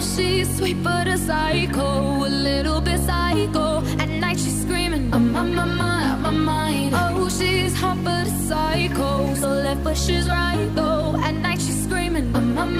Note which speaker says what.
Speaker 1: She's sweet but a psycho, a little bit psycho. At night she's screaming, I'm on my mind, my mind. Oh, she's hot but a psycho, so left but she's right though. At night she's screaming, I'm on my